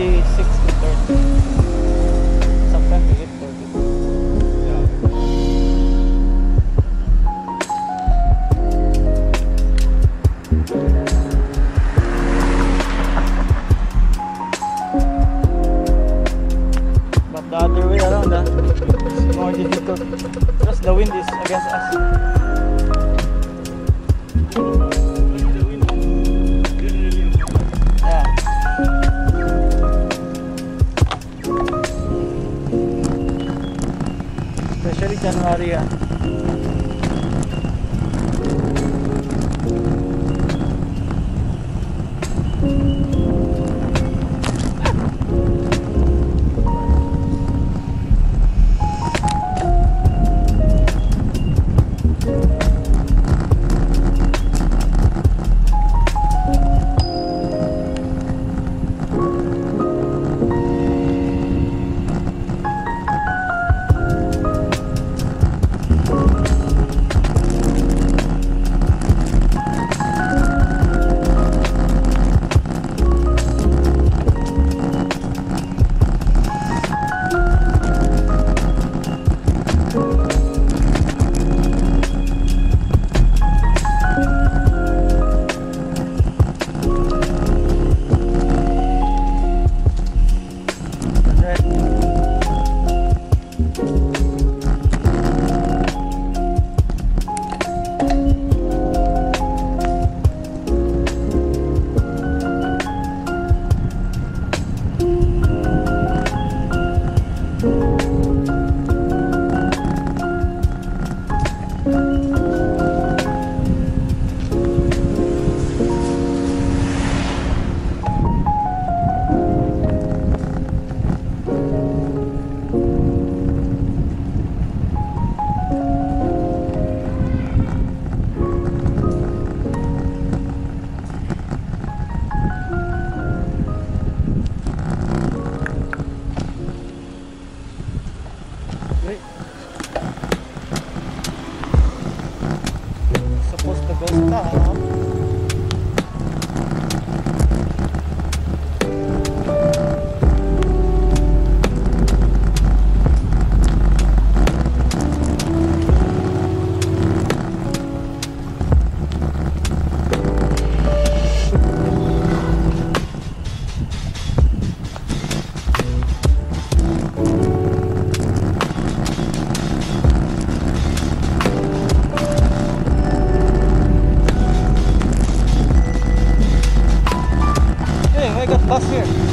56 चल है। Wait. Supposed to go stop. Was denn?